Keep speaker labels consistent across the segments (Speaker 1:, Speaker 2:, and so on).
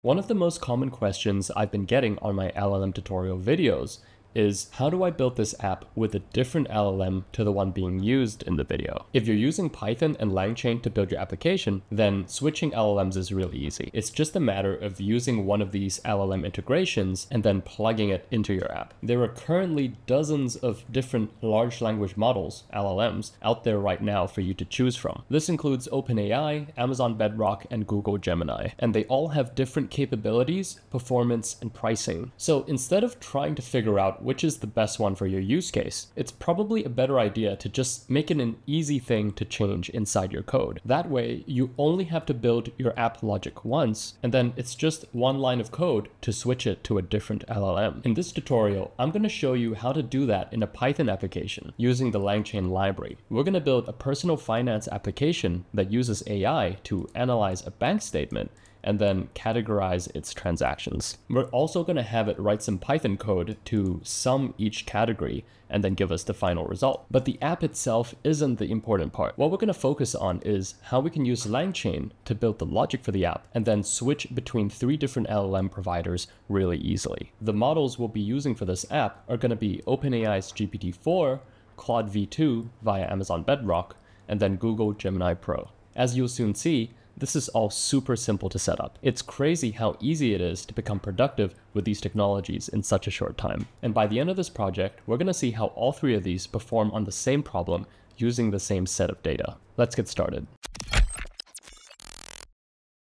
Speaker 1: One of the most common questions I've been getting on my LLM tutorial videos is how do I build this app with a different LLM to the one being used in the video? If you're using Python and LangChain to build your application, then switching LLMs is really easy. It's just a matter of using one of these LLM integrations and then plugging it into your app. There are currently dozens of different large language models, LLMs, out there right now for you to choose from. This includes OpenAI, Amazon Bedrock, and Google Gemini, and they all have different capabilities, performance, and pricing. So instead of trying to figure out which is the best one for your use case, it's probably a better idea to just make it an easy thing to change inside your code. That way, you only have to build your app logic once, and then it's just one line of code to switch it to a different LLM. In this tutorial, I'm going to show you how to do that in a Python application using the LangChain library. We're going to build a personal finance application that uses AI to analyze a bank statement and then categorize its transactions. We're also going to have it write some Python code to sum each category and then give us the final result. But the app itself isn't the important part. What we're going to focus on is how we can use LangChain to build the logic for the app and then switch between three different LLM providers really easily. The models we'll be using for this app are going to be OpenAI's GPT-4, Claude V2 via Amazon Bedrock, and then Google Gemini Pro. As you'll soon see, this is all super simple to set up. It's crazy how easy it is to become productive with these technologies in such a short time. And by the end of this project, we're gonna see how all three of these perform on the same problem using the same set of data. Let's get started.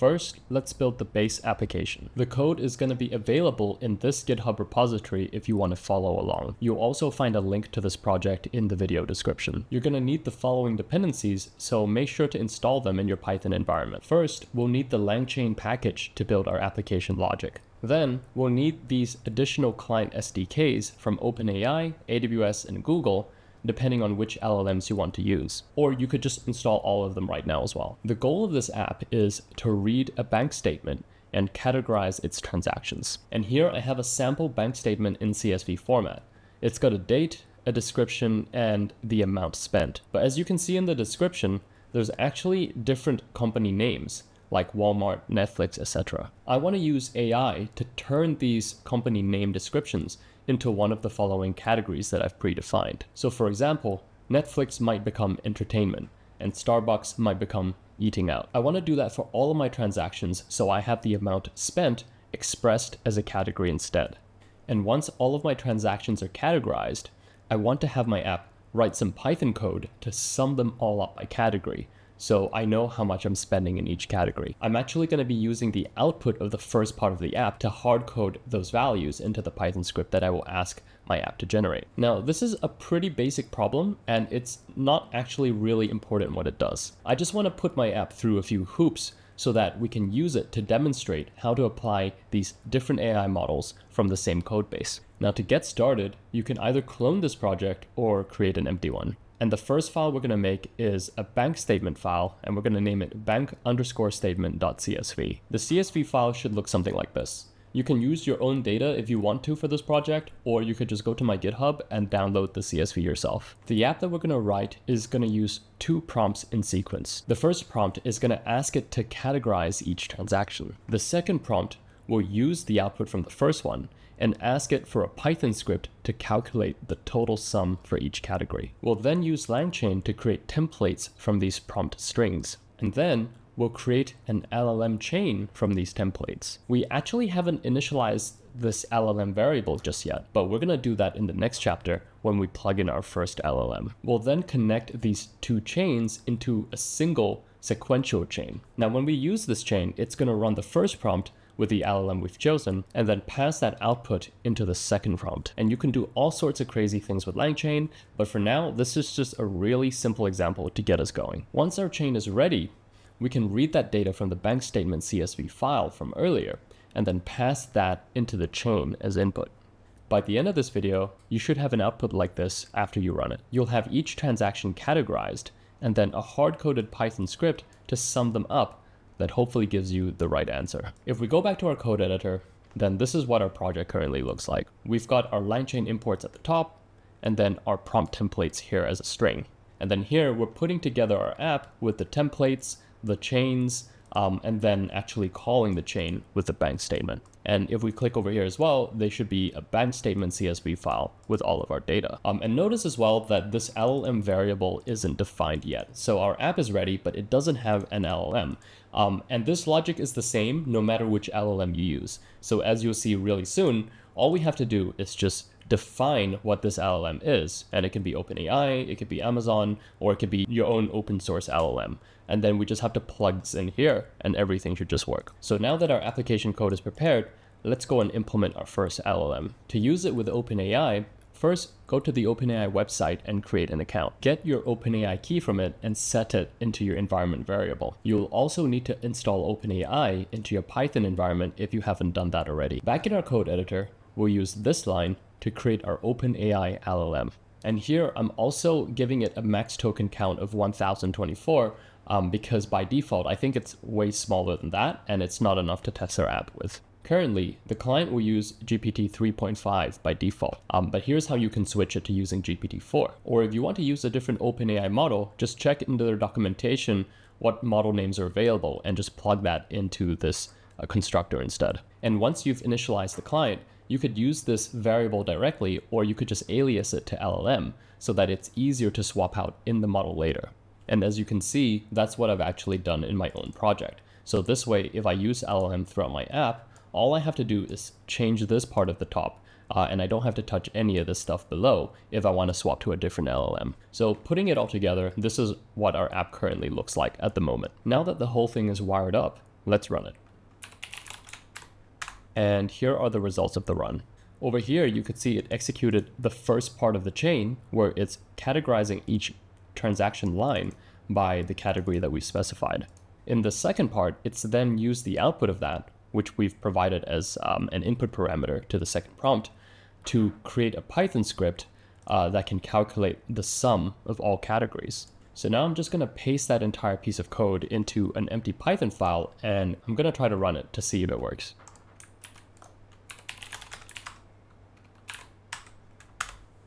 Speaker 1: First, let's build the base application. The code is going to be available in this GitHub repository if you want to follow along. You'll also find a link to this project in the video description. You're going to need the following dependencies, so make sure to install them in your Python environment. First, we'll need the LangChain package to build our application logic. Then, we'll need these additional client SDKs from OpenAI, AWS, and Google depending on which LLMs you want to use. Or you could just install all of them right now as well. The goal of this app is to read a bank statement and categorize its transactions. And here I have a sample bank statement in CSV format. It's got a date, a description, and the amount spent. But as you can see in the description, there's actually different company names like Walmart, Netflix, etc. I want to use AI to turn these company name descriptions into one of the following categories that I've predefined. So for example, Netflix might become entertainment and Starbucks might become eating out. I want to do that for all of my transactions so I have the amount spent expressed as a category instead. And once all of my transactions are categorized, I want to have my app write some Python code to sum them all up by category so I know how much I'm spending in each category. I'm actually going to be using the output of the first part of the app to hard code those values into the Python script that I will ask my app to generate. Now, this is a pretty basic problem and it's not actually really important what it does. I just want to put my app through a few hoops so that we can use it to demonstrate how to apply these different AI models from the same code base. Now to get started, you can either clone this project or create an empty one. And the first file we're going to make is a bank statement file, and we're going to name it bank underscore statement.csv. The CSV file should look something like this. You can use your own data if you want to for this project, or you could just go to my GitHub and download the CSV yourself. The app that we're going to write is going to use two prompts in sequence. The first prompt is going to ask it to categorize each transaction. The second prompt will use the output from the first one and ask it for a Python script to calculate the total sum for each category. We'll then use LangChain to create templates from these prompt strings. And then we'll create an LLM chain from these templates. We actually haven't initialized this LLM variable just yet, but we're gonna do that in the next chapter when we plug in our first LLM. We'll then connect these two chains into a single sequential chain. Now, when we use this chain, it's gonna run the first prompt with the LLM we've chosen, and then pass that output into the second prompt. And you can do all sorts of crazy things with LangChain, but for now, this is just a really simple example to get us going. Once our chain is ready, we can read that data from the bank statement CSV file from earlier, and then pass that into the chain as input. By the end of this video, you should have an output like this after you run it. You'll have each transaction categorized, and then a hard-coded Python script to sum them up that hopefully gives you the right answer. If we go back to our code editor, then this is what our project currently looks like. We've got our LangChain imports at the top, and then our prompt templates here as a string. And then here we're putting together our app with the templates, the chains, um, and then actually calling the chain with the bank statement. And if we click over here as well, they should be a bank statement CSV file with all of our data. Um, and notice as well that this LLM variable isn't defined yet. So our app is ready, but it doesn't have an LLM. Um, and this logic is the same no matter which LLM you use. So as you'll see really soon, all we have to do is just define what this LLM is. And it can be OpenAI, it could be Amazon, or it could be your own open source LLM. And then we just have to plug this in here and everything should just work. So now that our application code is prepared, let's go and implement our first LLM. To use it with OpenAI, First, go to the OpenAI website and create an account. Get your OpenAI key from it and set it into your environment variable. You'll also need to install OpenAI into your Python environment if you haven't done that already. Back in our code editor, we'll use this line to create our OpenAI LLM. And here I'm also giving it a max token count of 1024 um, because by default, I think it's way smaller than that and it's not enough to test our app with. Currently, the client will use GPT 3.5 by default, um, but here's how you can switch it to using GPT 4. Or if you want to use a different OpenAI model, just check into their documentation what model names are available and just plug that into this uh, constructor instead. And once you've initialized the client, you could use this variable directly or you could just alias it to LLM so that it's easier to swap out in the model later. And as you can see, that's what I've actually done in my own project. So this way, if I use LLM throughout my app, all I have to do is change this part of the top uh, and I don't have to touch any of this stuff below if I want to swap to a different LLM. So putting it all together, this is what our app currently looks like at the moment. Now that the whole thing is wired up, let's run it and here are the results of the run. Over here, you could see it executed the first part of the chain where it's categorizing each transaction line by the category that we specified. In the second part, it's then used the output of that, which we've provided as um, an input parameter to the second prompt, to create a Python script uh, that can calculate the sum of all categories. So now I'm just going to paste that entire piece of code into an empty Python file, and I'm going to try to run it to see if it works.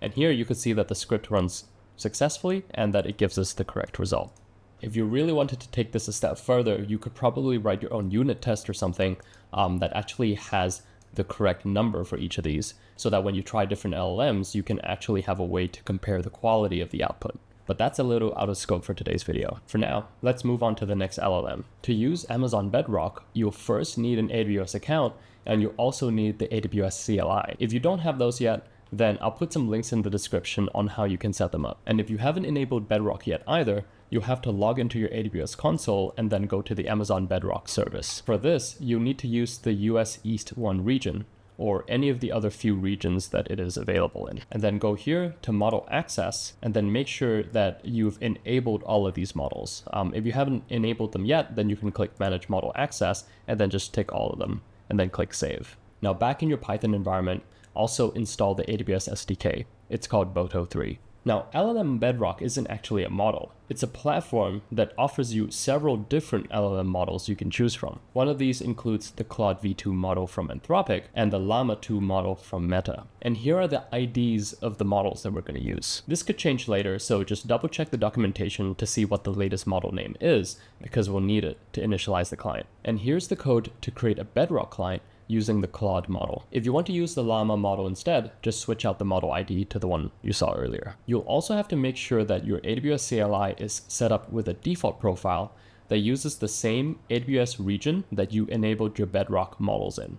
Speaker 1: And here you can see that the script runs successfully and that it gives us the correct result. If you really wanted to take this a step further, you could probably write your own unit test or something um, that actually has the correct number for each of these so that when you try different LLMs, you can actually have a way to compare the quality of the output. But that's a little out of scope for today's video. For now, let's move on to the next LLM. To use Amazon Bedrock, you'll first need an AWS account and you also need the AWS CLI. If you don't have those yet, then I'll put some links in the description on how you can set them up. And if you haven't enabled Bedrock yet either, you have to log into your AWS console and then go to the Amazon Bedrock service. For this, you need to use the US East 1 region, or any of the other few regions that it is available in. And then go here to model access and then make sure that you've enabled all of these models. Um, if you haven't enabled them yet, then you can click manage model access and then just tick all of them and then click save. Now back in your Python environment, also install the AWS SDK. It's called Boto 3. Now, LLM Bedrock isn't actually a model. It's a platform that offers you several different LLM models you can choose from. One of these includes the Claude V2 model from Anthropic and the Llama 2 model from Meta. And here are the IDs of the models that we're going to use. This could change later, so just double check the documentation to see what the latest model name is, because we'll need it to initialize the client. And here's the code to create a Bedrock client using the Claude model. If you want to use the Llama model instead, just switch out the model ID to the one you saw earlier. You'll also have to make sure that your AWS CLI is set up with a default profile that uses the same AWS region that you enabled your Bedrock models in.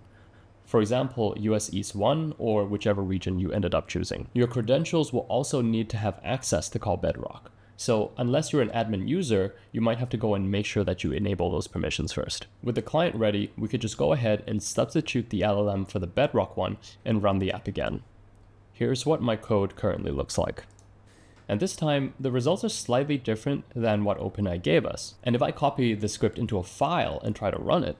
Speaker 1: For example, US East 1 or whichever region you ended up choosing. Your credentials will also need to have access to call Bedrock. So unless you're an admin user, you might have to go and make sure that you enable those permissions first. With the client ready, we could just go ahead and substitute the LLM for the Bedrock one and run the app again. Here's what my code currently looks like. And this time, the results are slightly different than what OpenAI gave us. And if I copy the script into a file and try to run it,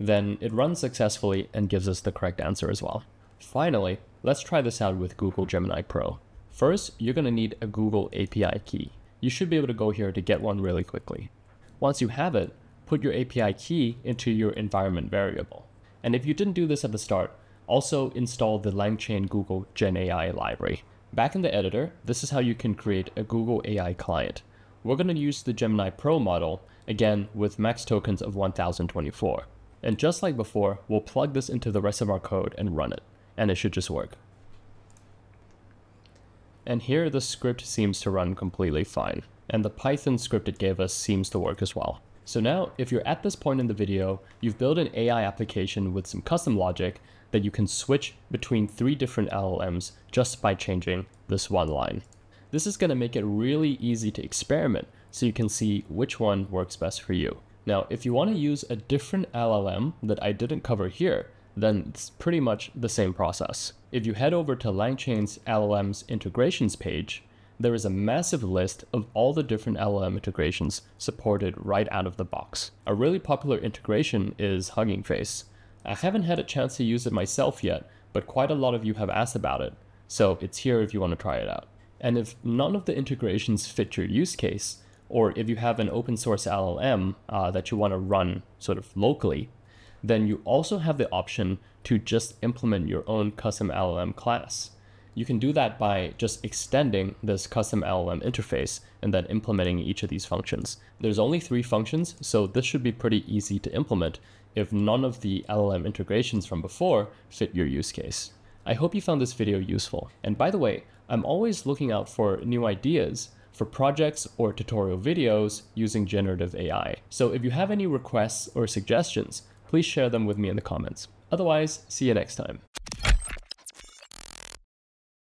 Speaker 1: then it runs successfully and gives us the correct answer as well. Finally, let's try this out with Google Gemini Pro. First, you're going to need a Google API key. You should be able to go here to get one really quickly. Once you have it, put your API key into your environment variable. And if you didn't do this at the start, also install the LangChain Google Gen AI library. Back in the editor, this is how you can create a Google AI client. we're going to use the Gemini Pro model, again with max tokens of 1024. And just like before, we'll plug this into the rest of our code and run it, and it should just work. And here the script seems to run completely fine, and the Python script it gave us seems to work as well. So now, if you're at this point in the video, you've built an AI application with some custom logic that you can switch between three different LLMs just by changing this one line. This is going to make it really easy to experiment so you can see which one works best for you. Now, if you want to use a different LLM that I didn't cover here, then it's pretty much the same process. If you head over to LangChain's LLMs integrations page, there is a massive list of all the different LLM integrations supported right out of the box. A really popular integration is Hugging Face. I haven't had a chance to use it myself yet, but quite a lot of you have asked about it, so it's here if you want to try it out. And if none of the integrations fit your use case, or if you have an open source LLM uh, that you want to run sort of locally, then you also have the option to just implement your own custom LLM class. You can do that by just extending this custom LLM interface and then implementing each of these functions. There's only three functions, so this should be pretty easy to implement if none of the LLM integrations from before fit your use case. I hope you found this video useful. And by the way, I'm always looking out for new ideas for projects or tutorial videos using generative AI. So if you have any requests or suggestions, please share them with me in the comments. Otherwise, see you next time.